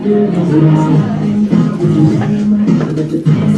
Thank you.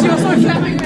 she was so flamming.